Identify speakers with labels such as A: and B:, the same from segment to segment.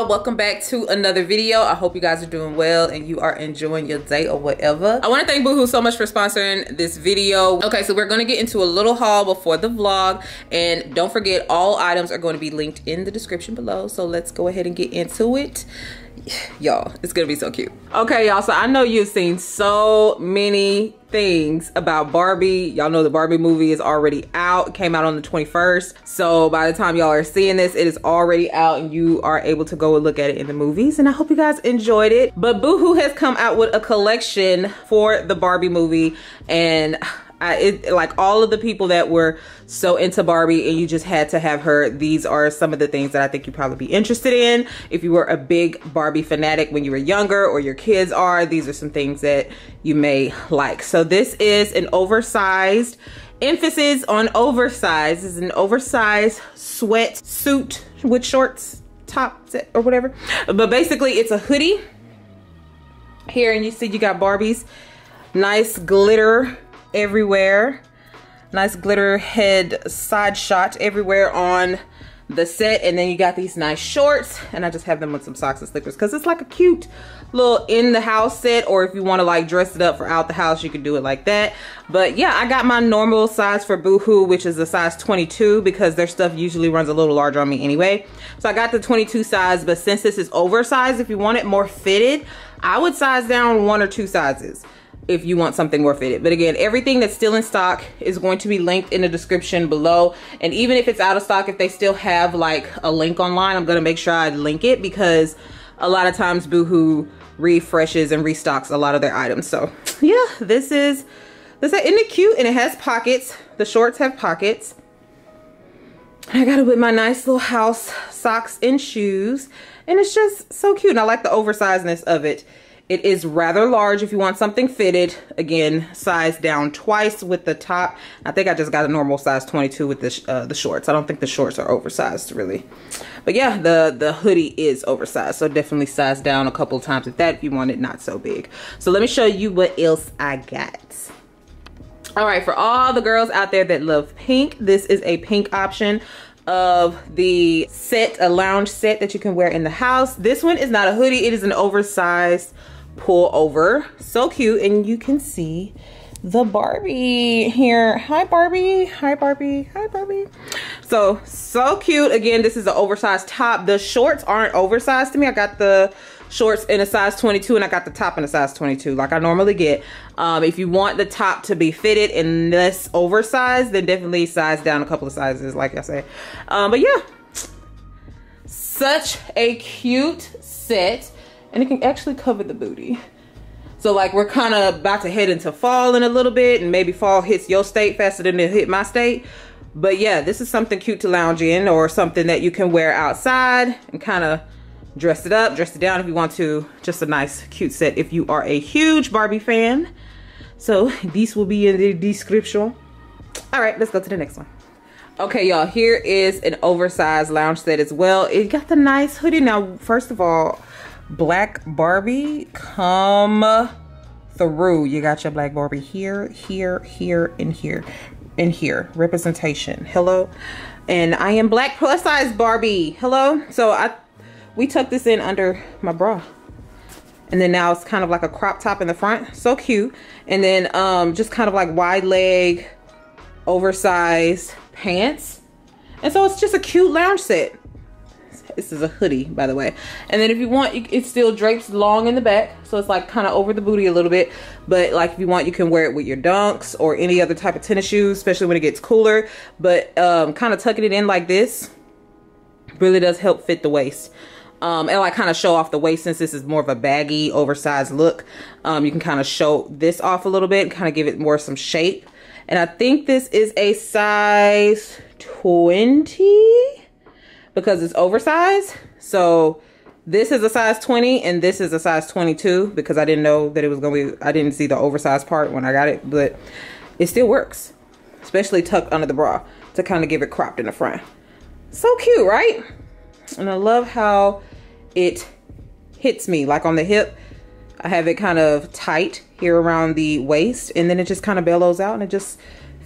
A: y'all. Welcome back to another video. I hope you guys are doing well and you are enjoying your day or whatever. I want to thank boohoo so much for sponsoring this video. Okay so we're going to get into a little haul before the vlog. And don't forget all items are going to be linked in the description below. So let's go ahead and get into it y'all it's gonna be so cute. Okay y'all so i know you've seen so many things about barbie. Y'all know the barbie movie is already out came out on the 21st so by the time y'all are seeing this it is already out and you are able to go and look at it in the movies. And i hope you guys enjoyed it. But boohoo has come out with a collection for the barbie movie. And I, it, like all of the people that were so into Barbie and you just had to have her, these are some of the things that I think you'd probably be interested in. If you were a big Barbie fanatic when you were younger or your kids are, these are some things that you may like. So this is an oversized, emphasis on oversized, this is an oversized sweat suit with shorts, top set or whatever. But basically it's a hoodie here and you see you got Barbies, nice glitter everywhere. Nice glitter head side shot everywhere on the set. And then you got these nice shorts. And I just have them with some socks and slippers because it's like a cute little in the house set. Or if you want to like dress it up for out the house, you can do it like that. But yeah, I got my normal size for Boohoo, which is a size 22 because their stuff usually runs a little larger on me anyway. So I got the 22 size, but since this is oversized, if you want it more fitted, I would size down one or two sizes if you want something more fitted. But again, everything that's still in stock is going to be linked in the description below. And even if it's out of stock, if they still have like a link online, I'm gonna make sure I link it because a lot of times Boohoo refreshes and restocks a lot of their items. So yeah, this is, this isn't it cute? And it has pockets. The shorts have pockets. I got it with my nice little house socks and shoes. And it's just so cute. And I like the oversizedness of it. It is rather large if you want something fitted. Again, size down twice with the top. I think I just got a normal size 22 with the, uh, the shorts. I don't think the shorts are oversized really. But yeah, the, the hoodie is oversized. So definitely size down a couple times with that if you want it not so big. So let me show you what else I got. All right, for all the girls out there that love pink, this is a pink option of the set, a lounge set that you can wear in the house. This one is not a hoodie, it is an oversized pull over. So cute. And you can see the Barbie here. Hi, Barbie. Hi, Barbie. Hi, Barbie. So, so cute. Again, this is an oversized top. The shorts aren't oversized to me. I got the shorts in a size 22 and I got the top in a size 22 like I normally get. Um, if you want the top to be fitted and less oversized, then definitely size down a couple of sizes like I say. Um, but yeah, such a cute set and it can actually cover the booty. So like we're kind of about to head into fall in a little bit and maybe fall hits your state faster than it hit my state. But yeah, this is something cute to lounge in or something that you can wear outside and kind of dress it up, dress it down if you want to. Just a nice cute set if you are a huge Barbie fan. So these will be in the description. All right, let's go to the next one. Okay, y'all, here is an oversized lounge set as well. It got the nice hoodie. Now, first of all, black Barbie come through. You got your black Barbie here, here, here, and here, and here. Representation. Hello. And I am black plus size Barbie. Hello. So I, we tucked this in under my bra. And then now it's kind of like a crop top in the front. So cute. And then um, just kind of like wide leg, oversized pants. And so it's just a cute lounge set. This is a hoodie, by the way. And then if you want, it still drapes long in the back. So it's like kind of over the booty a little bit. But like if you want, you can wear it with your dunks or any other type of tennis shoes, especially when it gets cooler. But um, kind of tucking it in like this really does help fit the waist. Um, and like kind of show off the waist since this is more of a baggy, oversized look. Um, you can kind of show this off a little bit and kind of give it more some shape. And I think this is a size 20 because it's oversized. So this is a size 20 and this is a size 22 because I didn't know that it was going to be, I didn't see the oversized part when I got it, but it still works, especially tucked under the bra to kind of give it cropped in the front. So cute, right? And I love how it hits me like on the hip. I have it kind of tight here around the waist and then it just kind of bellows out and it just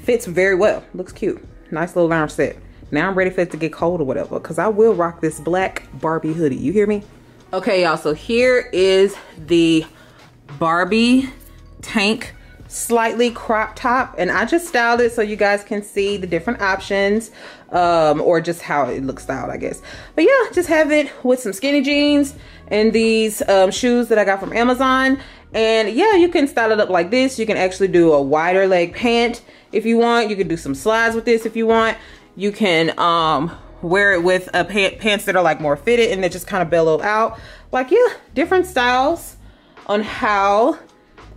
A: fits very well. Looks cute. Nice little lounge set now I'm ready for it to get cold or whatever because I will rock this black Barbie hoodie. You hear me? Okay, y'all, so here is the Barbie tank slightly crop top and I just styled it so you guys can see the different options um, or just how it looks styled I guess. But yeah just have it with some skinny jeans and these um, shoes that I got from Amazon. And yeah you can style it up like this. You can actually do a wider leg pant if you want. You can do some slides with this if you want you can um, wear it with a pant pants that are like more fitted and they just kind of bellow out like yeah different styles on how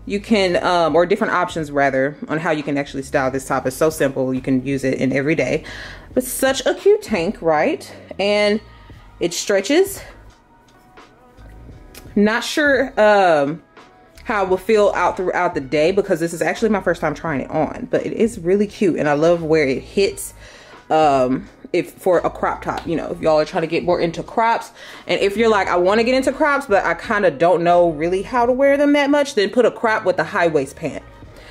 A: you can, um, or different options rather, on how you can actually style this top. It's so simple. You can use it in every day. But such a cute tank, right? And it stretches. Not sure um, how it will feel out throughout the day because this is actually my first time trying it on. But it is really cute and I love where it hits. Um, if for a crop top, you know, if y'all are trying to get more into crops. And if you're like, I want to get into crops, but I kind of don't know really how to wear them that much, then put a crop with a high waist pant.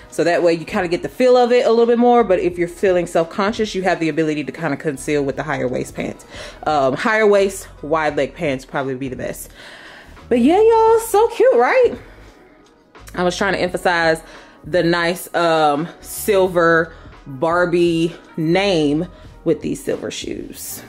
A: So that way you kind of get the feel of it a little bit more. But if you're feeling self-conscious, you have the ability to kind of conceal with the higher waist pants. Um, higher waist, wide leg pants probably be the best. But yeah, y'all, so cute, right? I was trying to emphasize the nice um, silver Barbie name with these silver shoes.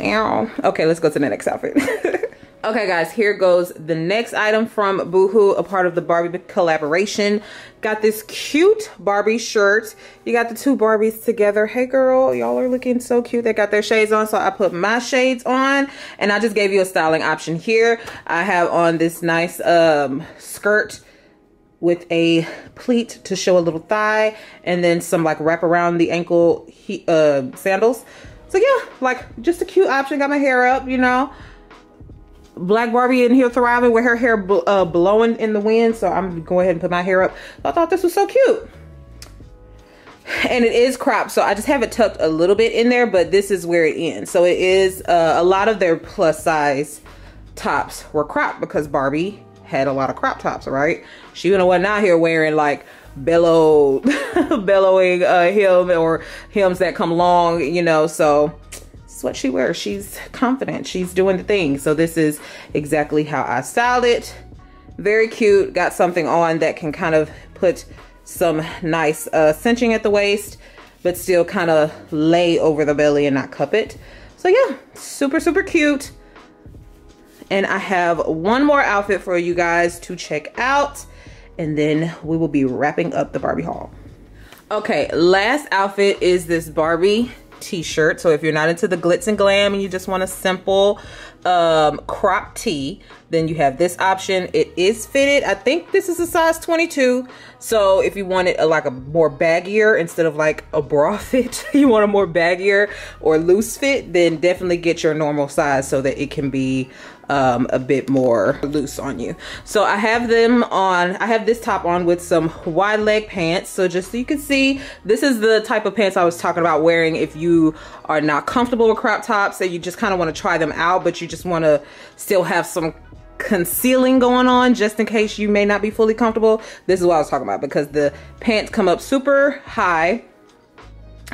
A: Ow. Okay, let's go to the next outfit. okay guys, here goes the next item from Boohoo, a part of the Barbie collaboration. Got this cute Barbie shirt. You got the two Barbies together. Hey girl, y'all are looking so cute. They got their shades on, so I put my shades on. And I just gave you a styling option here. I have on this nice um, skirt with a pleat to show a little thigh and then some like wrap around the ankle he, uh, sandals. So yeah, like just a cute option. Got my hair up, you know. Black Barbie in here thriving with her hair bl uh, blowing in the wind. So I'm gonna go ahead and put my hair up. I thought this was so cute. And it is cropped, so I just have it tucked a little bit in there, but this is where it ends. So it is, uh, a lot of their plus size tops were cropped because Barbie had a lot of crop tops, right? She you know, wasn't out here wearing like bellow, bellowing uh, hem or hems that come long, you know, so it's what she wears. She's confident. She's doing the thing. So this is exactly how I styled it. Very cute. Got something on that can kind of put some nice uh, cinching at the waist, but still kind of lay over the belly and not cup it. So yeah, super, super cute. And I have one more outfit for you guys to check out. And then we will be wrapping up the Barbie haul. Okay, last outfit is this Barbie t-shirt. So if you're not into the glitz and glam and you just want a simple um, crop tee, then you have this option. It is fitted. I think this is a size 22. So if you want it a, like a more baggier instead of like a bra fit, you want a more baggier or loose fit, then definitely get your normal size so that it can be um, a bit more loose on you. So I have them on, I have this top on with some wide leg pants. So just so you can see, this is the type of pants I was talking about wearing if you are not comfortable with crop tops and you just kind of want to try them out, but you just want to still have some concealing going on just in case you may not be fully comfortable. This is what I was talking about because the pants come up super high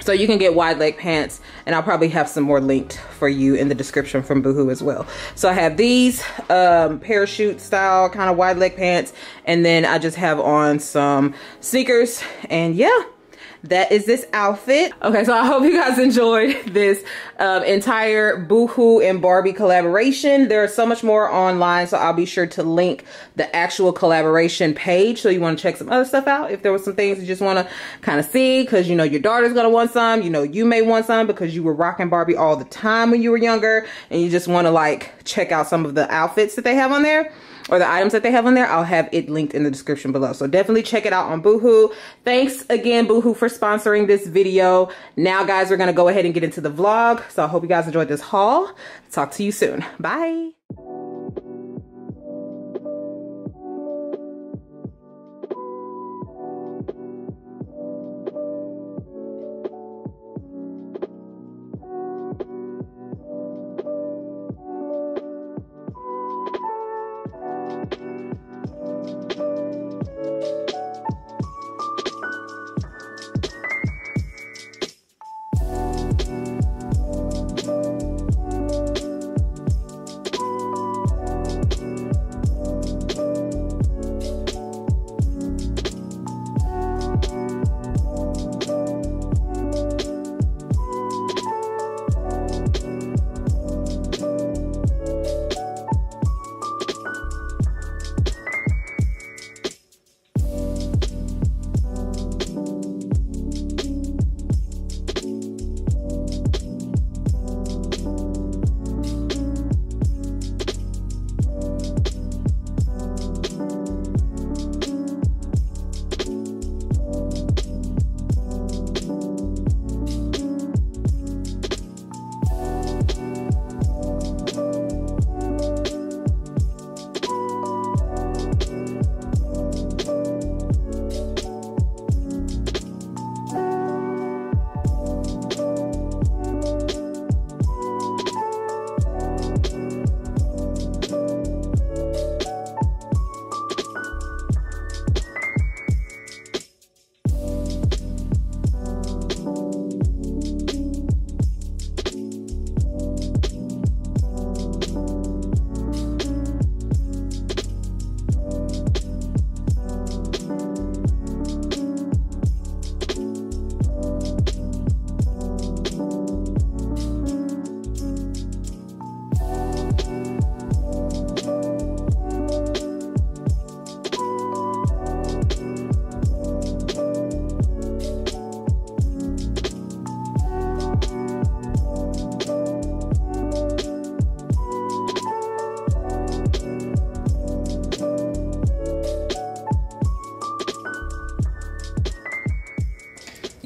A: so you can get wide leg pants and I'll probably have some more linked for you in the description from Boohoo as well. So I have these um, parachute style kind of wide leg pants and then I just have on some sneakers and yeah, that is this outfit. Okay, so I hope you guys enjoyed this um, entire Boohoo and Barbie collaboration. There's so much more online, so I'll be sure to link the actual collaboration page. So you want to check some other stuff out. If there was some things you just want to kind of see, because you know your daughter's going to want some, you know you may want some because you were rocking Barbie all the time when you were younger, and you just want to like check out some of the outfits that they have on there or the items that they have on there, I'll have it linked in the description below. So definitely check it out on Boohoo. Thanks again, Boohoo, for sponsoring this video. Now, guys, we're going to go ahead and get into the vlog. So I hope you guys enjoyed this haul. Talk to you soon. Bye.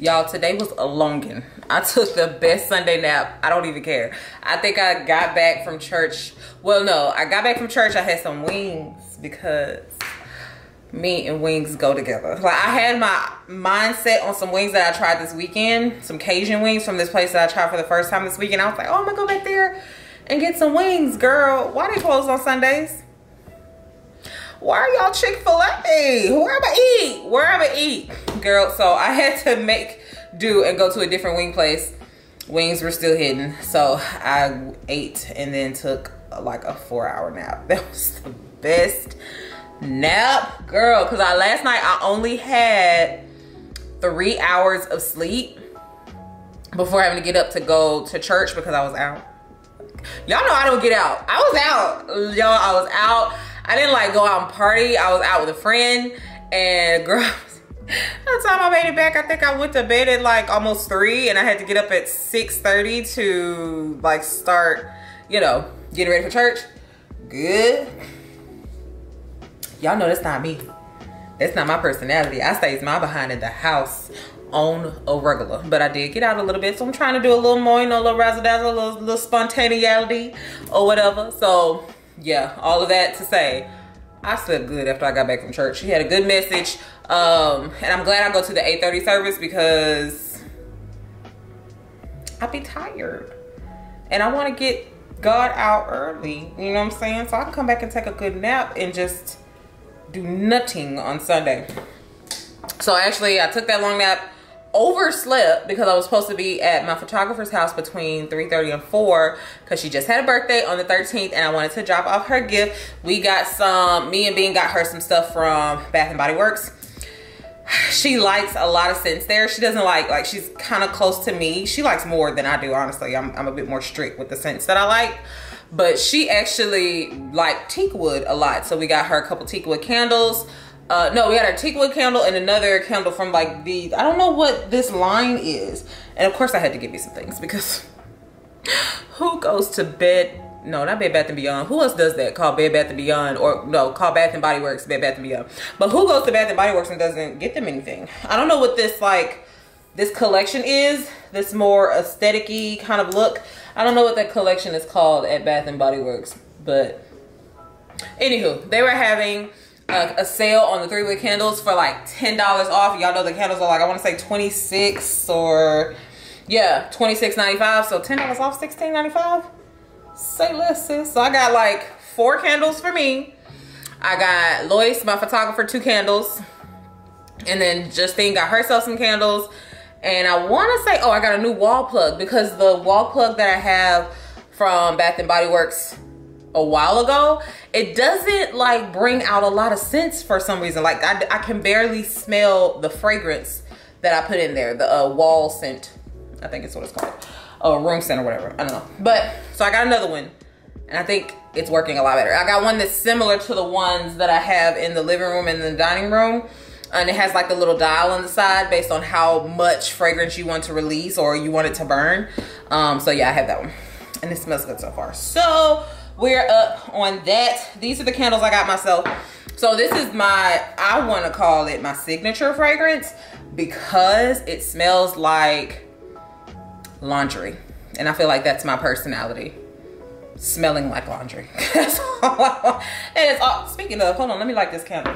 A: Y'all, today was a longin. I took the best Sunday nap. I don't even care. I think I got back from church. Well, no, I got back from church. I had some wings because meat and wings go together. Like I had my mindset on some wings that I tried this weekend, some Cajun wings from this place that I tried for the first time this weekend. I was like, oh, I'm gonna go back there and get some wings, girl. Why they close on Sundays? Why are y'all Chick-fil-A? Where am I eat? Where am I eat? Girl, so I had to make do and go to a different wing place. Wings were still hidden. So I ate and then took like a four hour nap. That was the best nap, girl. Cause I last night I only had three hours of sleep before having to get up to go to church because I was out. Y'all know I don't get out. I was out, y'all. I was out. I didn't like go out and party. I was out with a friend and girl, by the time I made it back, I think I went to bed at like almost three and I had to get up at 6.30 to like start, you know, getting ready for church. Good. Y'all know that's not me. That's not my personality. I stays my behind in the house on a regular. But I did get out a little bit. So I'm trying to do a little more, you know, a little razzle dazzle, a little, little spontaneity or whatever. So yeah, all of that to say, I slept good after I got back from church. She had a good message. Um, and I'm glad I go to the 8.30 service because I'd be tired. And I want to get God out early. You know what I'm saying? So I can come back and take a good nap and just do nothing on Sunday. So actually, I took that long nap overslept because I was supposed to be at my photographer's house between 3.30 and 4 because she just had a birthday on the 13th and I wanted to drop off her gift. We got some, me and Bean got her some stuff from Bath and Body Works. She likes a lot of scents there. She doesn't like, like she's kind of close to me. She likes more than I do, honestly. I'm, I'm a bit more strict with the scents that I like. But she actually liked teak wood a lot. So we got her a couple teak wood candles uh no we had our teakwood candle and another candle from like the i don't know what this line is. And of course i had to give you some things because who goes to bed no not bed bath and beyond. Who else does that? Call bed bath and beyond or no call bath and body works bed bath and beyond. But who goes to bath and body works and doesn't get them anything? I don't know what this like this collection is this more aesthetic kind of look. I don't know what that collection is called at bath and body works but anywho they were having a, a sale on the three wick candles for like $10 off. Y'all know the candles are like, I want to say 26 or yeah, 26.95. So $10 off, 16.95. Say less, sis. So I got like four candles for me. I got Lois, my photographer, two candles. And then Justine got herself some candles. And I want to say, oh, I got a new wall plug because the wall plug that I have from Bath and Body Works a while ago, it doesn't like bring out a lot of sense for some reason. Like I, I can barely smell the fragrance that I put in there, the uh, wall scent. I think it's what it's called. Oh, room scent or whatever. I don't know. But so I got another one and I think it's working a lot better. I got one that's similar to the ones that I have in the living room and the dining room. And it has like a little dial on the side based on how much fragrance you want to release or you want it to burn. Um, so yeah, I have that one. And it smells good so far. So we're up on that. These are the candles I got myself. So this is my, I want to call it my signature fragrance because it smells like laundry. And I feel like that's my personality. Smelling like laundry. and it's all, speaking of, hold on, let me light this candle.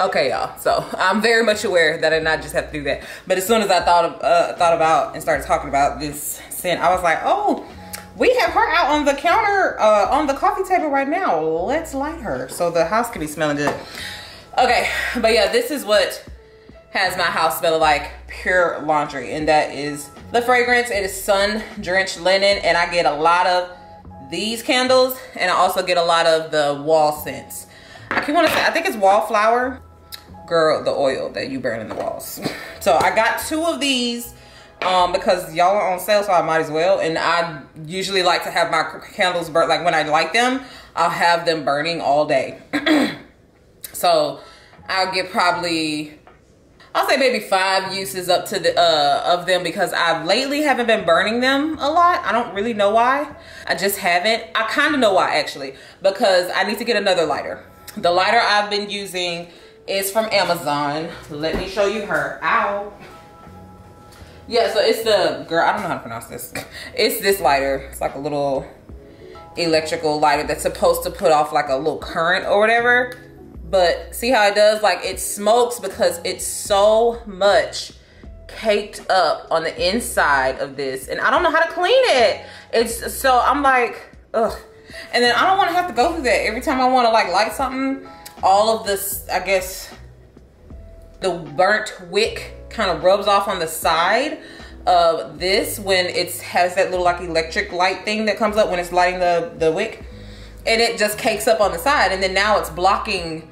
A: Okay, y'all. So I'm very much aware that I not just have to do that. But as soon as I thought of, uh, thought about and started talking about this scent, I was like, oh, we have her out on the counter, uh, on the coffee table right now. Let's light her so the house can be smelling good. Okay, but yeah, this is what has my house smell like pure laundry, and that is the fragrance. It is sun drenched linen, and I get a lot of these candles, and I also get a lot of the wall scents. I keep want to say, I think it's wallflower girl the oil that you burn in the walls so i got two of these um, because y'all are on sale, so I might as well. And I usually like to have my candles burn, like when I light them, I'll have them burning all day. so I'll get probably, I'll say maybe five uses up to the, uh, of them because I've lately haven't been burning them a lot. I don't really know why. I just haven't. I kind of know why actually, because I need to get another lighter. The lighter I've been using is from Amazon. Let me show you her. Ow. Yeah, so it's the, girl, I don't know how to pronounce this. It's this lighter. It's like a little electrical lighter that's supposed to put off like a little current or whatever. But see how it does? Like it smokes because it's so much caked up on the inside of this. And I don't know how to clean it. It's so, I'm like, ugh. And then I don't want to have to go through that every time I want to like light something. All of this, I guess, the burnt wick kind of rubs off on the side of this when it has that little like electric light thing that comes up when it's lighting the, the wick. And it just cakes up on the side. And then now it's blocking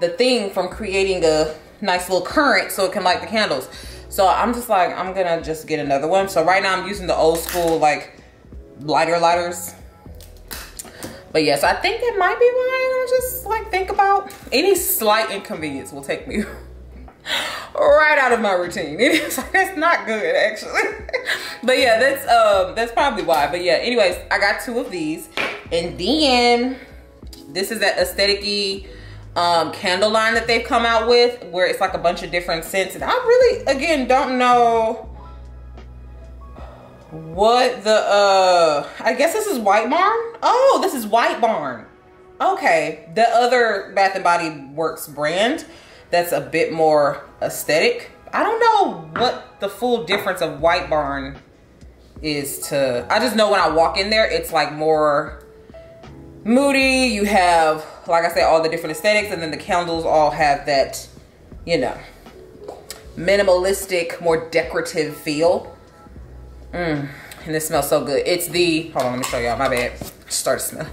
A: the thing from creating a nice little current so it can light the candles. So I'm just like, I'm gonna just get another one. So right now I'm using the old school like lighter lighters. But yes, I think that might be why I just like think about any slight inconvenience will take me right out of my routine. It's not good actually. but yeah, that's um that's probably why. But yeah, anyways, I got two of these. And then this is that aesthetic um candle line that they've come out with where it's like a bunch of different scents. And I really again don't know what the uh I guess this is White Barn. Oh, this is White Barn. Okay. The other Bath and Body Works brand that's a bit more aesthetic. I don't know what the full difference of White Barn is to, I just know when I walk in there, it's like more moody. You have, like I said, all the different aesthetics and then the candles all have that, you know, minimalistic, more decorative feel. Mmm, and it smells so good. It's the, hold on, let me show y'all, my bad. Start smell.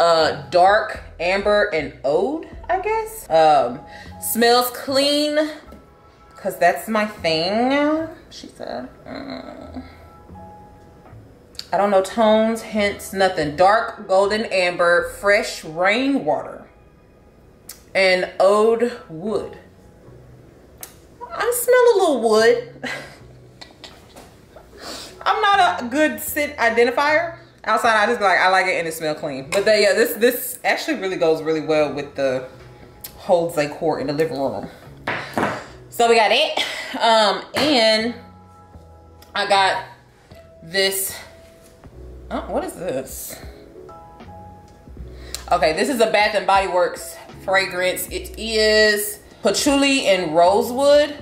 A: Uh, dark amber and oud, I guess. Um, smells clean, cause that's my thing, she said. Mm. I don't know tones, hints, nothing. Dark golden amber, fresh rainwater, and oud wood. I smell a little wood. I'm not a good scent identifier. Outside, I just like, I like it and it smell clean. But yeah, this this actually really goes really well with the whole decor in the living room. So we got it. Um, and I got this, oh, what is this? Okay, this is a Bath and Body Works fragrance. It is patchouli and rosewood.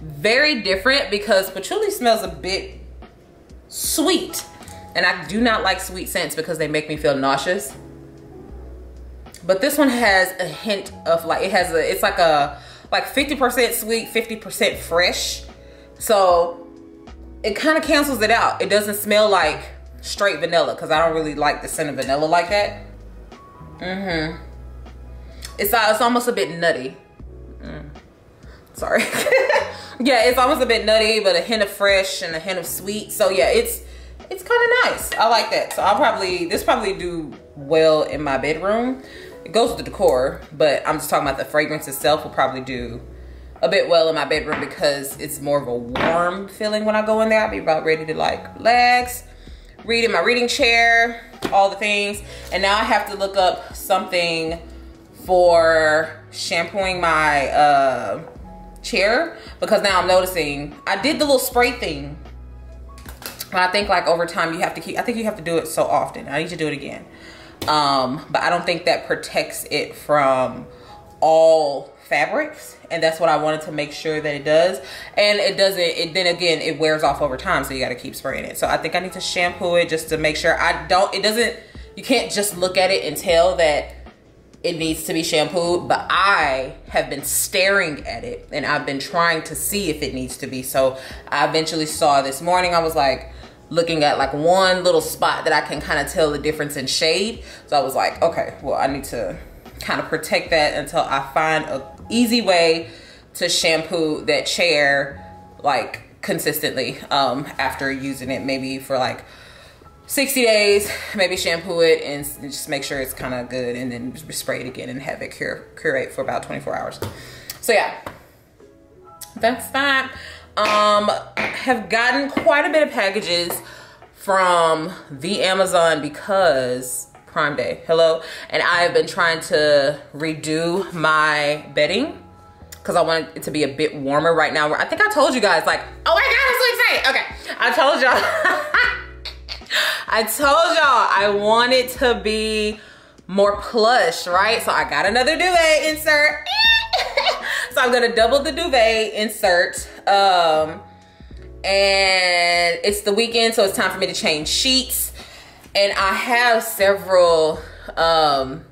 A: Very different because patchouli smells a bit sweet. And I do not like sweet scents because they make me feel nauseous. But this one has a hint of like, it has a, it's like a, like 50% sweet, 50% fresh. So it kind of cancels it out. It doesn't smell like straight vanilla because I don't really like the scent of vanilla like that. Mm-hmm. It's, uh, it's almost a bit nutty. Mm. Sorry. yeah, it's almost a bit nutty, but a hint of fresh and a hint of sweet. So yeah, it's it's kind of nice. I like that. So I'll probably, this probably do well in my bedroom. It goes with the decor, but I'm just talking about the fragrance itself will probably do a bit well in my bedroom because it's more of a warm feeling when I go in there. I'll be about ready to like relax, read in my reading chair, all the things. And now I have to look up something for shampooing my uh, chair because now I'm noticing I did the little spray thing but I think like over time you have to keep, I think you have to do it so often. I need to do it again. Um, but I don't think that protects it from all fabrics. And that's what I wanted to make sure that it does. And it doesn't, it then again, it wears off over time. So you got to keep spraying it. So I think I need to shampoo it just to make sure I don't, it doesn't, you can't just look at it and tell that it needs to be shampooed, but I have been staring at it and I've been trying to see if it needs to be. So I eventually saw this morning, I was like looking at like one little spot that I can kind of tell the difference in shade. So I was like, okay, well, I need to kind of protect that until I find a easy way to shampoo that chair like consistently um, after using it, maybe for like 60 days, maybe shampoo it and just make sure it's kind of good and then spray it again and have it cure, curate for about 24 hours. So yeah, that's that. Um, have gotten quite a bit of packages from the Amazon because Prime Day, hello. And I have been trying to redo my bedding because I want it to be a bit warmer right now. I think I told you guys like, oh my God, I'm so excited. Okay, I told y'all. I told y'all I want it to be more plush, right? So I got another duvet insert. so I'm gonna double the duvet insert. Um, and it's the weekend, so it's time for me to change sheets. And I have several um,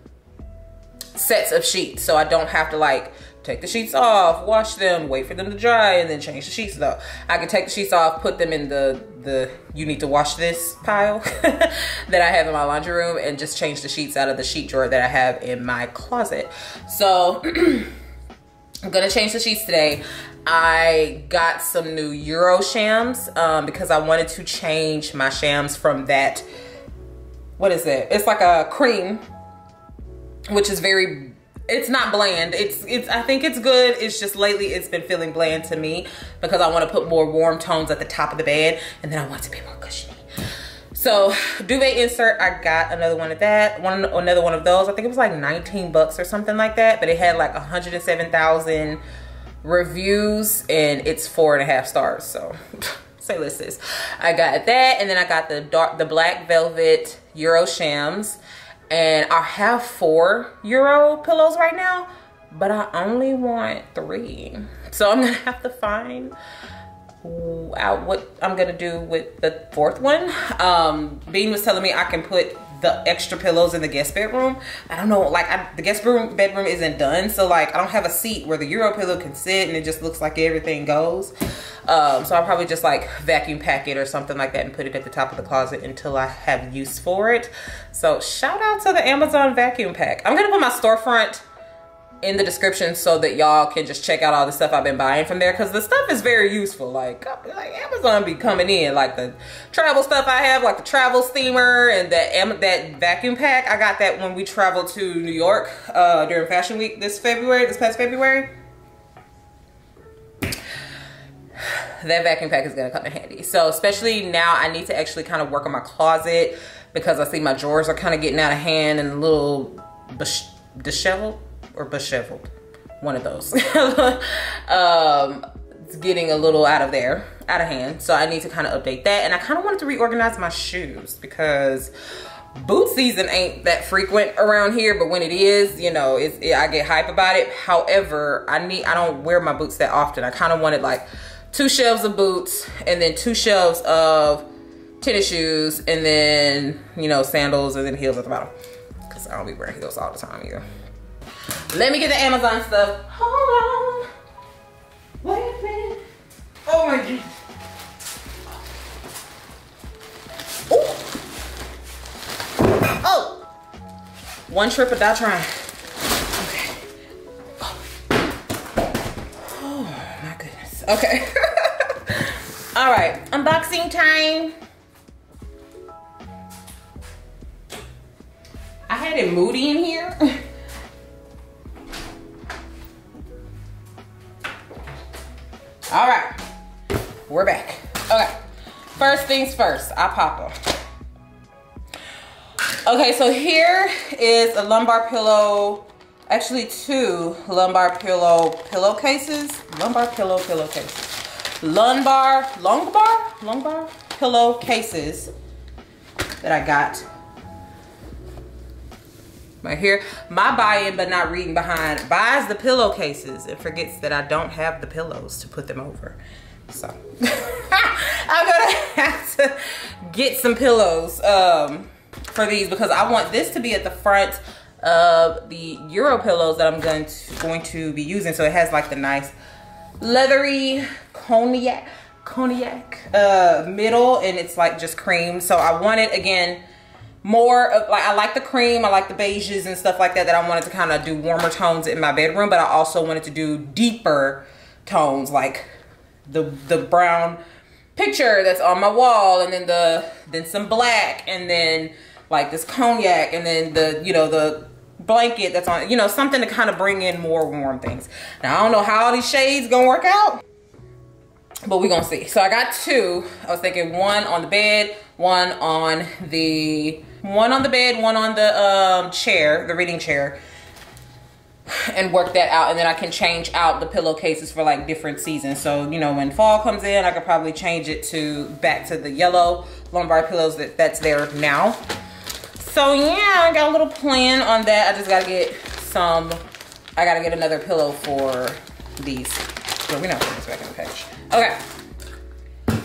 A: sets of sheets, so I don't have to like take the sheets off, wash them, wait for them to dry, and then change the sheets though. I can take the sheets off, put them in the, the you need to wash this pile that I have in my laundry room and just change the sheets out of the sheet drawer that I have in my closet. So I'm gonna change the sheets today. I got some new Euro shams um, because I wanted to change my shams from that, what is it? It's like a cream, which is very it's not bland. It's it's I think it's good. It's just lately it's been feeling bland to me because I want to put more warm tones at the top of the bed and then I want to be more cushiony. So duvet insert, I got another one of that, one another one of those. I think it was like 19 bucks or something like that, but it had like 107,000 reviews and it's four and a half stars. So say this. I got that and then I got the dark, the black velvet Euro shams and I have four euro pillows right now but I only want three. So I'm gonna have to find out what I'm gonna do with the fourth one. Um Bean was telling me I can put the extra pillows in the guest bedroom. I don't know, like I, the guest room bedroom isn't done. So like I don't have a seat where the Euro pillow can sit and it just looks like everything goes. Um, so I'll probably just like vacuum pack it or something like that and put it at the top of the closet until I have use for it. So shout out to the Amazon vacuum pack. I'm gonna put my storefront in the description so that y'all can just check out all the stuff I've been buying from there because the stuff is very useful. Like, like Amazon be coming in, like the travel stuff I have, like the travel steamer and that that vacuum pack. I got that when we traveled to New York uh, during Fashion Week this February, this past February. That vacuum pack is gonna come in handy. So especially now I need to actually kind of work on my closet because I see my drawers are kind of getting out of hand and a little disheveled or disheveled, one of those. um, it's getting a little out of there, out of hand. So I need to kind of update that. And I kind of wanted to reorganize my shoes because boot season ain't that frequent around here, but when it is, you know, it's, it, I get hype about it. However, I need, I don't wear my boots that often. I kind of wanted like two shelves of boots and then two shelves of tennis shoes and then, you know, sandals and then heels at the bottom. Cause I don't be wearing heels all the time either. Let me get the Amazon stuff. Hold on. Wait a minute. Oh my god. Oh. One trip without trying. Okay. Oh, oh my goodness. Okay. All right, unboxing time. I had it moody in here. Things first, I pop them. Okay, so here is a lumbar pillow, actually two lumbar pillow pillowcases. Lumbar pillow pillowcases. Lumbar, lumbar, lumbar pillow cases that I got right here. My buying but not reading behind buys the pillowcases and forgets that I don't have the pillows to put them over. So I'm gonna have to get some pillows um, for these because I want this to be at the front of the Euro pillows that I'm going to, going to be using. So it has like the nice leathery cognac, cognac uh, middle and it's like just cream. So I want it again, more of like I like the cream I like the beiges and stuff like that that I wanted to kind of do warmer tones in my bedroom but I also wanted to do deeper tones like the the brown picture that's on my wall and then the then some black and then like this cognac and then the you know the blanket that's on you know something to kind of bring in more warm things. Now i don't know how all these shades gonna work out but we're gonna see. So i got two. I was thinking one on the bed one on the one on the bed one on the um chair the reading chair and work that out and then I can change out the pillowcases for like different seasons. So, you know, when fall comes in, I could probably change it to back to the yellow lumbar pillows that that's there now. So yeah, I got a little plan on that. I just gotta get some, I gotta get another pillow for these. So we're not putting this back in the package. Okay,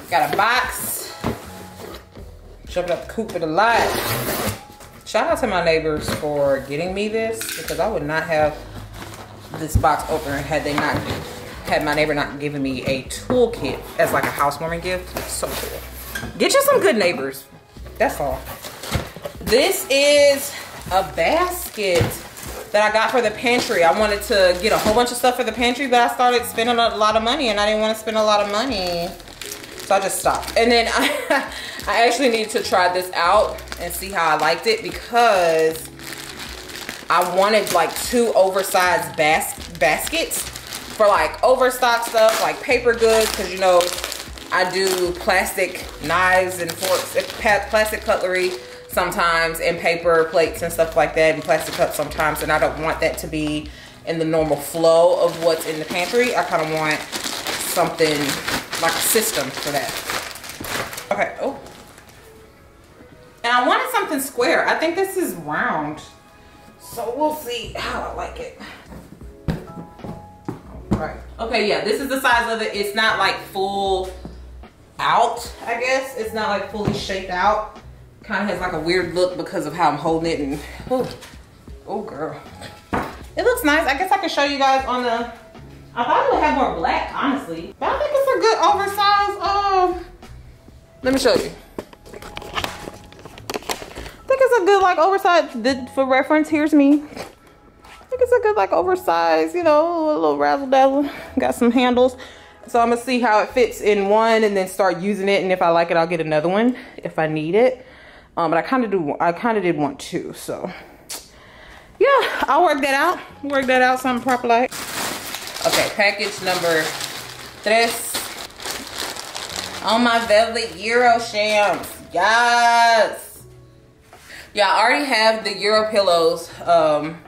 A: got a box. Shoved up the coop of the lot. Shout out to my neighbors for getting me this because I would not have this box open had they not had my neighbor not given me a toolkit as like a housewarming gift. so cool. Get you some good neighbors. That's all. This is a basket that I got for the pantry. I wanted to get a whole bunch of stuff for the pantry, but I started spending a lot of money and I didn't want to spend a lot of money. So I just stopped. And then I, I actually needed to try this out and see how I liked it because I wanted like two oversized bas baskets for like overstock stuff, like paper goods, because you know, I do plastic knives and forks, eh, plastic cutlery sometimes, and paper plates and stuff like that, and plastic cups sometimes, and I don't want that to be in the normal flow of what's in the pantry. I kind of want something like a system for that. Okay, oh. And I wanted something square. I think this is round. So we'll see how I like it. Right. Okay, yeah, this is the size of it. It's not like full out, I guess. It's not like fully shaped out. Kind of has like a weird look because of how I'm holding it and, oh, oh girl. It looks nice. I guess I can show you guys on the, I thought it would have more black, honestly. But I think it's a good oversized, um, let me show you think it's a good like oversized for reference here's me. I think it's a good like oversized you know a little razzle dazzle. Got some handles. So I'm gonna see how it fits in one and then start using it. And if I like it I'll get another one if I need it. Um, but I kind of do I kind of did want two so. Yeah I'll work that out. Work that out something proper like. Okay package number tres. On my velvet euro shams. Yes yeah, I already have the Euro pillows. Um,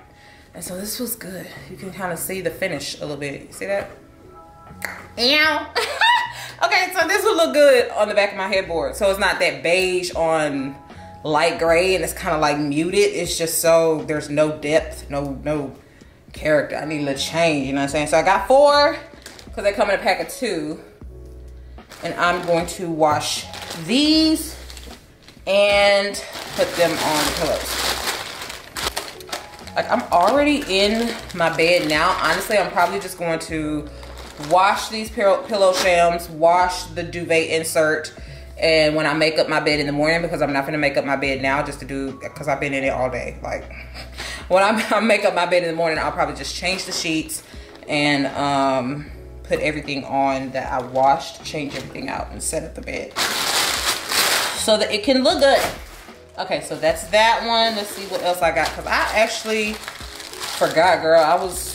A: and so this was good. You can kind of see the finish a little bit. You see that? Yeah. okay, so this will look good on the back of my headboard. So it's not that beige on light gray and it's kind of like muted. It's just so there's no depth, no no character. I need a little change, you know what I'm saying? So I got four because they come in a pack of two. And I'm going to wash these and put them on the pillows. Like I'm already in my bed now. Honestly, I'm probably just going to wash these pillow shams, wash the duvet insert, and when I make up my bed in the morning, because I'm not gonna make up my bed now just to do, because I've been in it all day. Like when I'm, I make up my bed in the morning, I'll probably just change the sheets and um, put everything on that I washed, change everything out and set up the bed so that it can look good. Okay, so that's that one. Let's see what else I got. Because I actually forgot, girl. I was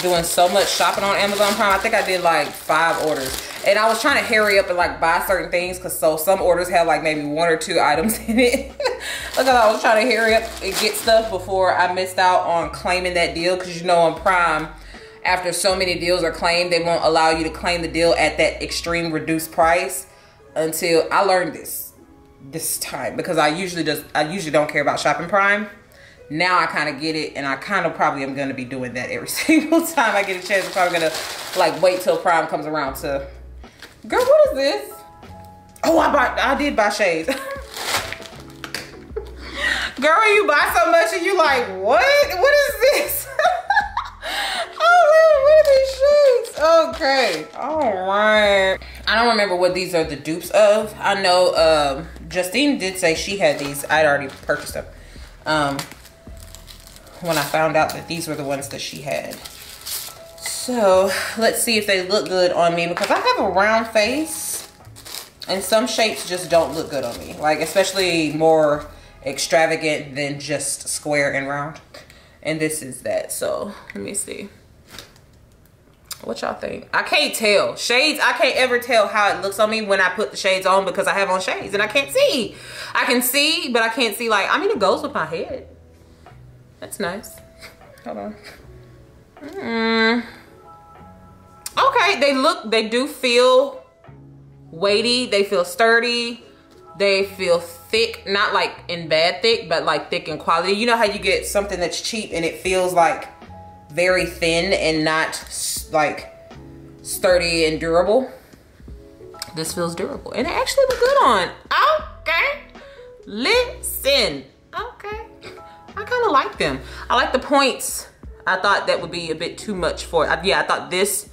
A: doing so much shopping on Amazon Prime. I think I did like five orders. And I was trying to hurry up and like buy certain things because so some orders have like maybe one or two items in it. because I was trying to hurry up and get stuff before I missed out on claiming that deal. Because you know on Prime, after so many deals are claimed, they won't allow you to claim the deal at that extreme reduced price until I learned this this time because I usually just I usually don't care about shopping prime. Now I kind of get it and I kind of probably am going to be doing that every single time I get a chance. I'm probably going to like wait till prime comes around to Girl, what is this? Oh, I bought I did buy shades. Girl, you buy so much and you like, what? What is this? oh, what are these shades? Okay, all right. I don't remember what these are the dupes of. I know um, Justine did say she had these. I'd already purchased them. Um, when I found out that these were the ones that she had. So let's see if they look good on me because I have a round face and some shapes just don't look good on me. Like especially more extravagant than just square and round. And this is that. So let me see. What y'all think? I can't tell. Shades, I can't ever tell how it looks on me when I put the shades on because I have on shades and I can't see. I can see, but I can't see like, I mean, it goes with my head. That's nice. Hold on. Mm. Okay, they look, they do feel weighty. They feel sturdy. They feel thick, not like in bad thick, but like thick in quality. You know how you get something that's cheap and it feels like very thin and not like sturdy and durable. This feels durable and it actually look good on. Okay, listen, okay. I kind of like them. I like the points. I thought that would be a bit too much for, yeah, I thought this,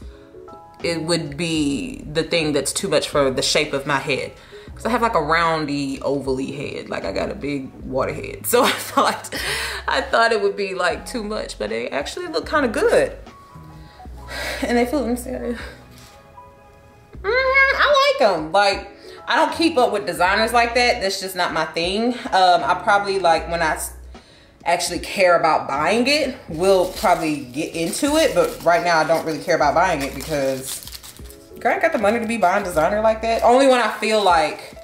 A: it would be the thing that's too much for the shape of my head. Cause I have like a roundy, ovally head. Like I got a big water head. So I thought, I thought it would be like too much, but they actually look kind of good. And they feel, let me see. Mm I like them. Like, I don't keep up with designers like that. That's just not my thing. Um, I probably like when I actually care about buying it, will probably get into it. But right now I don't really care about buying it because I ain't got the money to be buying designer like that. Only when I feel like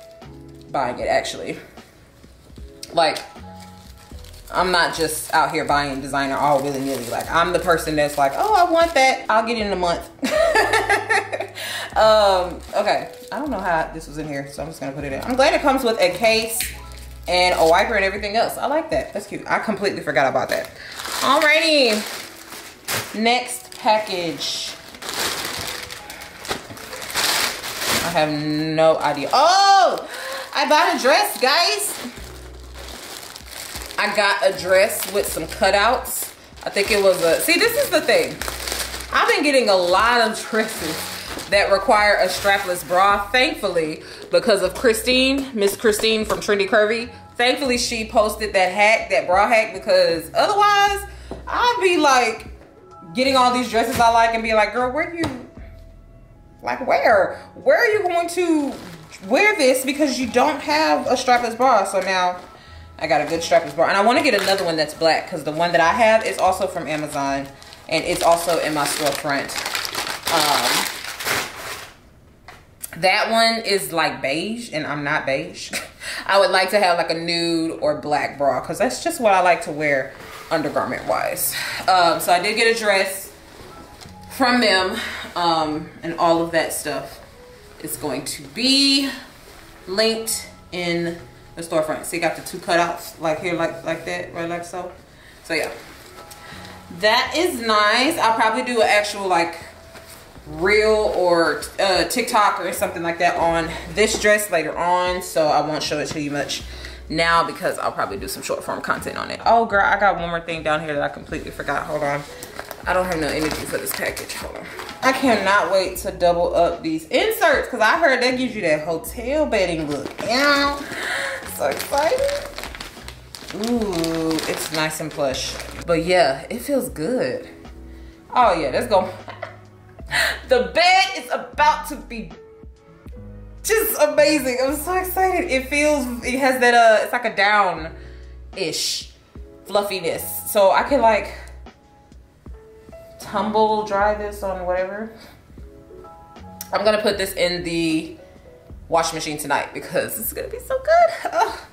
A: buying it actually. Like, I'm not just out here buying designer all willy-nilly. Like, I'm the person that's like, oh, I want that. I'll get it in a month. um, okay. I don't know how this was in here, so I'm just gonna put it in. I'm glad it comes with a case and a wiper and everything else. I like that. That's cute. I completely forgot about that. Alrighty. Next package. I have no idea. Oh, I bought a dress, guys. I got a dress with some cutouts. I think it was a, see, this is the thing. I've been getting a lot of dresses that require a strapless bra, thankfully, because of Christine, Miss Christine from Trendy Curvy. Thankfully, she posted that hack, that bra hack, because otherwise, I'd be like getting all these dresses I like and be like, girl, where do you, like where? Where are you going to wear this because you don't have a strapless bra? So now I got a good strapless bra. And I want to get another one that's black because the one that I have is also from Amazon and it's also in my storefront. Um, that one is like beige and I'm not beige. I would like to have like a nude or black bra because that's just what I like to wear undergarment wise. Um, so I did get a dress from them um, and all of that stuff is going to be linked in the storefront. So you got the two cutouts like here, like like that, right, like so. So yeah, that is nice. I'll probably do an actual like reel or uh, TikTok or something like that on this dress later on. So I won't show it to you much now because I'll probably do some short form content on it. Oh girl, I got one more thing down here that I completely forgot. Hold on. I don't have no energy for this package. Hold on. I cannot wait to double up these inserts because I heard that gives you that hotel bedding look. Yeah. So excited. Ooh, it's nice and plush. But yeah, it feels good. Oh yeah, let's go. the bed is about to be just amazing. I'm so excited. It feels, it has that, uh, it's like a down-ish fluffiness. So I can like tumble dry this on whatever. I'm gonna put this in the washing machine tonight because it's gonna be so good. Oh,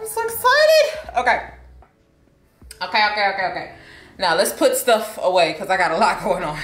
A: I'm so excited. Okay. Okay, okay, okay, okay. Now let's put stuff away because I got a lot going on.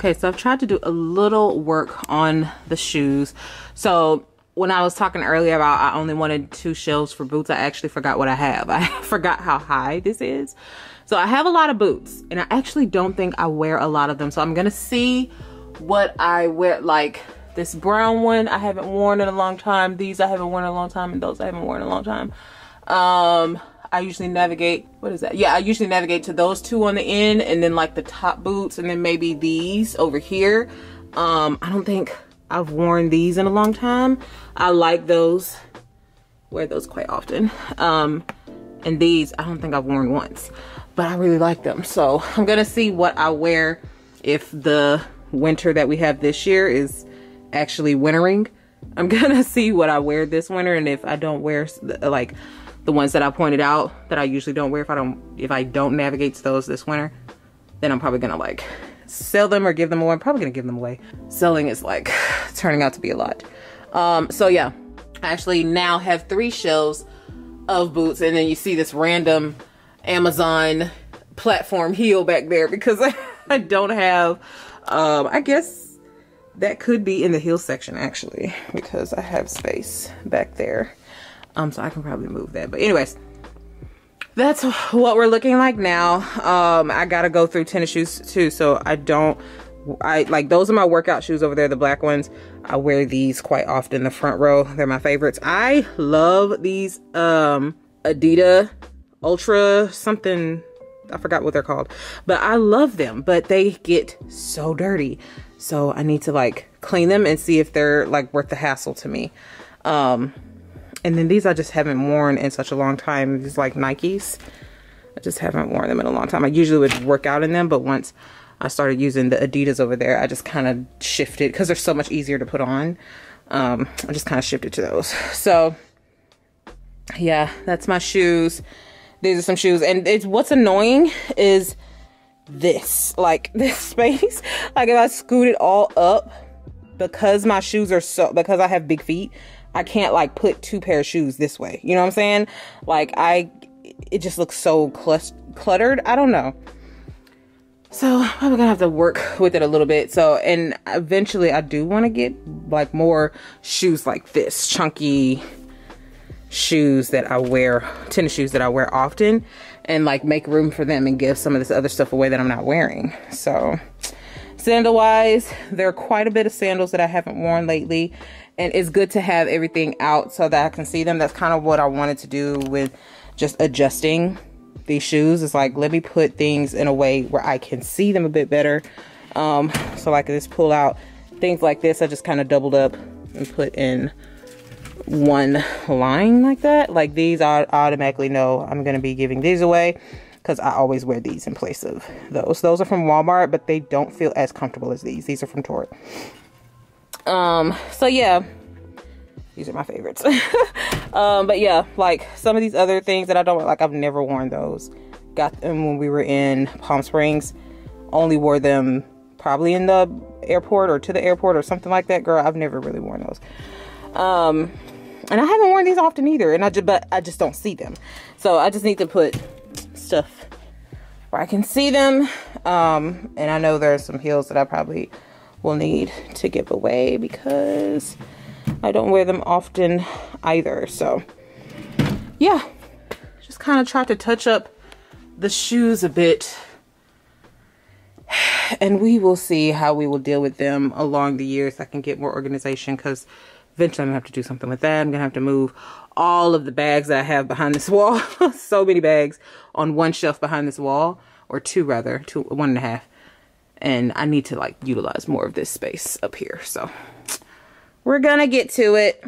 A: Okay, so I've tried to do a little work on the shoes. So when I was talking earlier about I only wanted two shelves for boots, I actually forgot what I have. I forgot how high this is. So I have a lot of boots and I actually don't think I wear a lot of them. So I'm gonna see what I wear, like this brown one I haven't worn in a long time. These I haven't worn in a long time and those I haven't worn in a long time. Um, I usually navigate, what is that? Yeah, I usually navigate to those two on the end and then like the top boots and then maybe these over here. Um, I don't think I've worn these in a long time. I like those, wear those quite often. Um, and these I don't think I've worn once, but I really like them. So I'm gonna see what I wear if the winter that we have this year is actually wintering. I'm gonna see what I wear this winter and if I don't wear like the ones that I pointed out that I usually don't wear if I don't if I don't navigate to those this winter, then I'm probably gonna like sell them or give them away. I'm probably gonna give them away. Selling is like turning out to be a lot. Um, so yeah, I actually now have three shelves of boots and then you see this random Amazon platform heel back there because I, don't have, um, I guess that could be in the heel section actually because I have space back there. Um, so I can probably move that. But anyways, that's what we're looking like now. Um, I gotta go through tennis shoes too, so I don't. I like those are my workout shoes over there, the black ones. I wear these quite often. The front row, they're my favorites. I love these um Adidas Ultra something. I forgot what they're called, but I love them. But they get so dirty, so I need to like clean them and see if they're like worth the hassle to me. Um, and then these I just haven't worn in such a long time. These like Nikes. I just haven't worn them in a long time. I usually would work out in them, but once I started using the Adidas over there, I just kind of shifted because they're so much easier to put on. Um, I just kind of shifted to those. So yeah, that's my shoes. These are some shoes. And it's what's annoying is this, like this space. Like if I scoot it all up because my shoes are so, because I have big feet, I can't like put two pair of shoes this way. You know what I'm saying? Like I, it just looks so cluttered. I don't know. So I'm gonna have to work with it a little bit. So, and eventually I do want to get like more shoes like this, chunky shoes that I wear, tennis shoes that I wear often and like make room for them and give some of this other stuff away that I'm not wearing. So sandal wise, there are quite a bit of sandals that I haven't worn lately and it's good to have everything out so that I can see them. That's kind of what I wanted to do with just adjusting these shoes. It's like, let me put things in a way where I can see them a bit better. Um, so like this pull out, things like this, I just kind of doubled up and put in one line like that. Like these, I automatically know I'm going to be giving these away because I always wear these in place of those. Those are from Walmart, but they don't feel as comfortable as these. These are from Torrid. Um, so yeah, these are my favorites. um, but yeah, like some of these other things that I don't like, I've never worn those. Got them when we were in Palm Springs. Only wore them probably in the airport or to the airport or something like that. Girl, I've never really worn those. Um, and I haven't worn these often either. And I just, but I just don't see them. So I just need to put stuff where I can see them. Um, and I know there's some heels that I probably will need to give away because I don't wear them often either. So yeah, just kind of try to touch up the shoes a bit and we will see how we will deal with them along the years. I can get more organization because eventually I'm gonna have to do something with that. I'm gonna have to move all of the bags that I have behind this wall. so many bags on one shelf behind this wall or two rather, two, one and a half and I need to like utilize more of this space up here. So we're gonna get to it.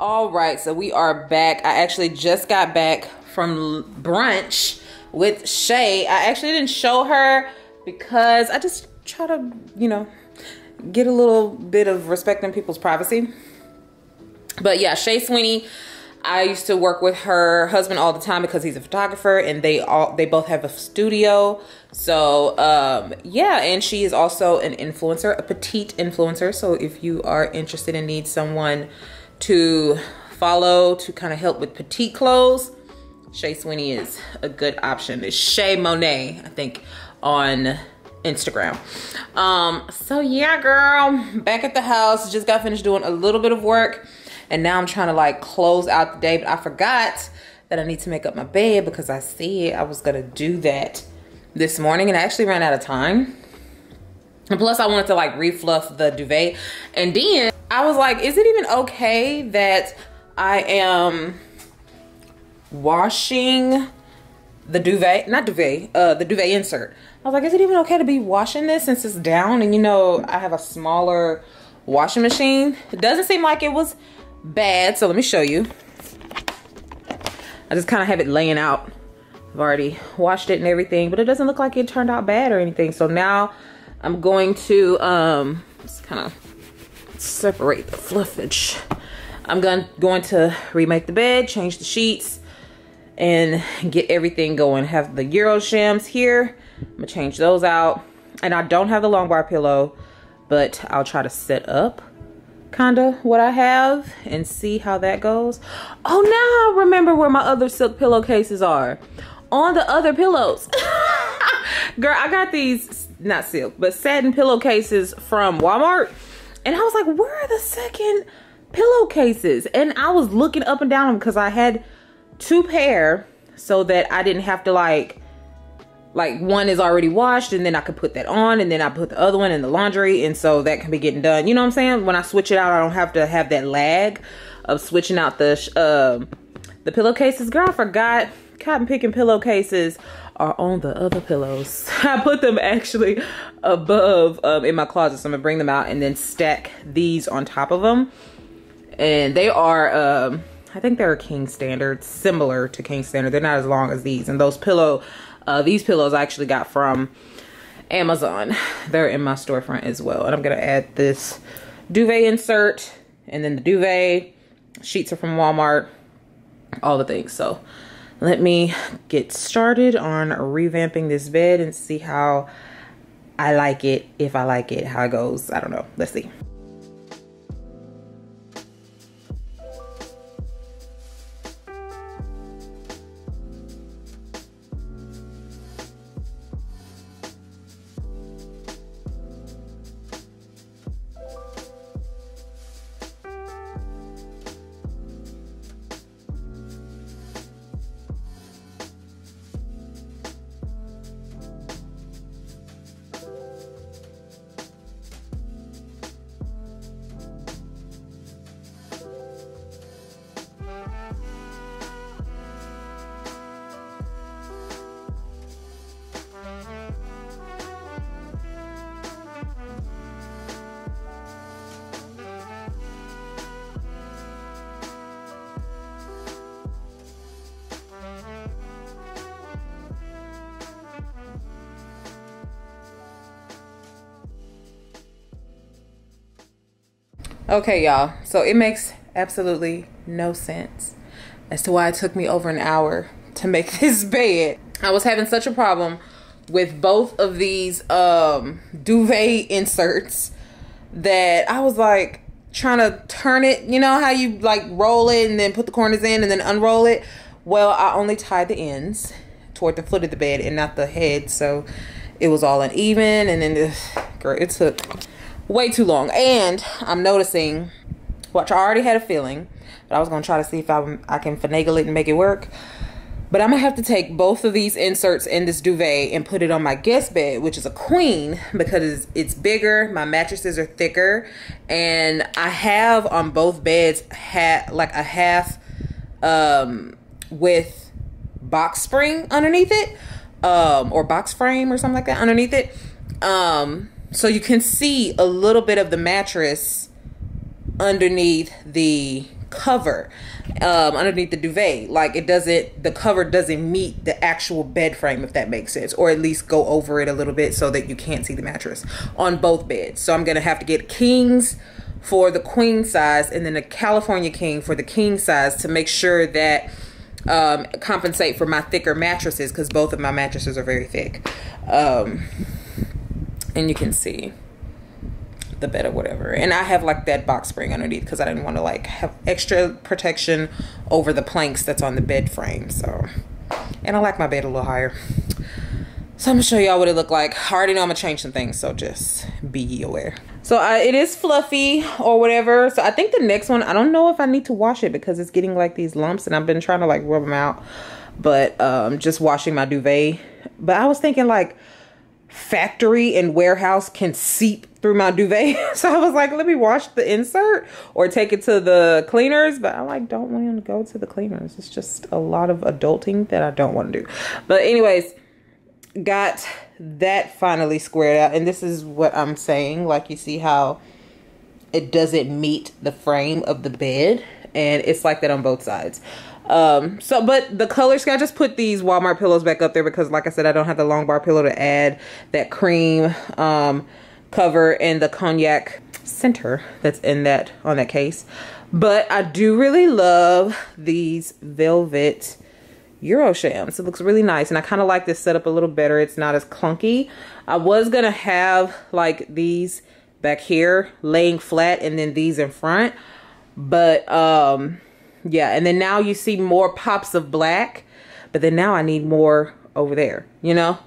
A: All right, so we are back. I actually just got back from brunch with Shay. I actually didn't show her because I just try to, you know, get a little bit of respect in people's privacy. But yeah, Shay Sweeney, I used to work with her husband all the time because he's a photographer and they all they both have a studio. So um yeah, and she is also an influencer, a petite influencer. So if you are interested and need someone to follow to kind of help with petite clothes, Shay Sweeney is a good option. It's Shay Monet, I think, on Instagram. Um, so yeah, girl, back at the house, just got finished doing a little bit of work and now I'm trying to like close out the day, but I forgot that I need to make up my bed because I said I was gonna do that this morning and I actually ran out of time. And plus I wanted to like refluff the duvet. And then I was like, is it even okay that I am washing the duvet, not duvet, uh, the duvet insert. I was like, is it even okay to be washing this since it's down? And you know, I have a smaller washing machine. It doesn't seem like it was bad. So let me show you. I just kind of have it laying out. I've already washed it and everything, but it doesn't look like it turned out bad or anything. So now I'm going to um, just kind of separate the fluffage. I'm going, going to remake the bed, change the sheets, and get everything going. Have the Euro shams here. I'm gonna change those out. And I don't have the lumbar pillow, but I'll try to set up kind of what I have and see how that goes. Oh, now I remember where my other silk pillowcases are. On the other pillows. Girl, I got these, not silk, but satin pillowcases from Walmart. And I was like, where are the second pillowcases? And I was looking up and down them because I had two pair so that I didn't have to like like one is already washed and then I could put that on and then I put the other one in the laundry and so that can be getting done. You know what I'm saying? When I switch it out, I don't have to have that lag of switching out the uh, the pillowcases. Girl, I forgot cotton picking pillowcases are on the other pillows. I put them actually above um, in my closet. So I'm gonna bring them out and then stack these on top of them. And they are, um, I think they're king standard, similar to king standard. They're not as long as these. And those pillow uh, these pillows I actually got from Amazon. They're in my storefront as well. And I'm to add this duvet insert and then the duvet. Sheets are from Walmart. All the things. So let me get started on revamping this bed and see how I like it. If I like it, how it goes. I don't know. Let's see. Okay, y'all. So it makes absolutely no sense as to why it took me over an hour to make this bed. I was having such a problem with both of these um, duvet inserts that I was like trying to turn it. You know how you like roll it and then put the corners in and then unroll it? Well, I only tied the ends toward the foot of the bed and not the head. So it was all uneven and then this, girl, it took way too long. And I'm noticing, which I already had a feeling, but I was going to try to see if I, I can finagle it and make it work. But I'm going to have to take both of these inserts in this duvet and put it on my guest bed, which is a queen because it's bigger. My mattresses are thicker. And I have on both beds had like a half um, with box spring underneath it um, or box frame or something like that underneath it. Um, so you can see a little bit of the mattress underneath the cover um, underneath the duvet. Like it doesn't, the cover doesn't meet the actual bed frame, if that makes sense, or at least go over it a little bit so that you can't see the mattress on both beds. So I'm gonna have to get kings for the queen size and then a California king for the king size to make sure that um, compensate for my thicker mattresses because both of my mattresses are very thick. Um, and you can see the bed or whatever. And I have like that box spring underneath because I didn't want to like have extra protection over the planks that's on the bed frame. So, and I like my bed a little higher. So I'm gonna show y'all what it looked like. I already know I'm gonna change some things, so just be aware. So I, it is fluffy or whatever. So I think the next one, I don't know if I need to wash it because it's getting like these lumps and I've been trying to like rub them out. But um, just washing my duvet. But I was thinking like factory and warehouse can seep through my duvet. so I was like, let me wash the insert or take it to the cleaners. But I like don't want to go to the cleaners. It's just a lot of adulting that I don't want to do. But anyways, got that finally squared out and this is what I'm saying like you see how it doesn't meet the frame of the bed and it's like that on both sides um so but the color scheme i just put these walmart pillows back up there because like i said i don't have the lumbar pillow to add that cream um cover and the cognac center that's in that on that case but i do really love these velvet Euroshams. It looks really nice. And I kind of like this setup a little better. It's not as clunky. I was going to have like these back here laying flat and then these in front. But um, yeah, and then now you see more pops of black. But then now I need more over there, you know?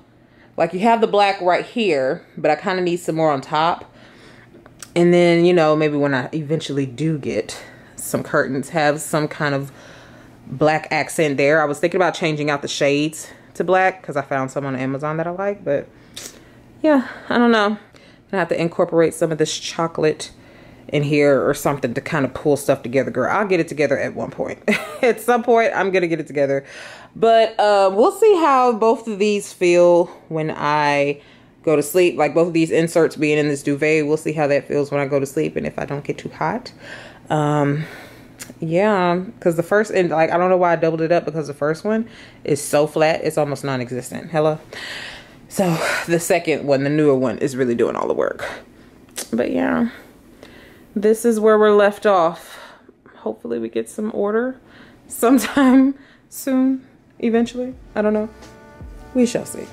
A: Like you have the black right here, but I kind of need some more on top. And then, you know, maybe when I eventually do get some curtains, have some kind of black accent there. I was thinking about changing out the shades to black because I found some on Amazon that I like. But yeah, I don't know. I have to incorporate some of this chocolate in here or something to kind of pull stuff together, girl. I'll get it together at one point. at some point, I'm going to get it together. But uh, we'll see how both of these feel when I go to sleep. Like both of these inserts being in this duvet, we'll see how that feels when I go to sleep and if I don't get too hot. Um, yeah because the first and like i don't know why i doubled it up because the first one is so flat it's almost non-existent hello so the second one the newer one is really doing all the work but yeah this is where we're left off. Hopefully we get some order sometime soon eventually. I don't know. We shall see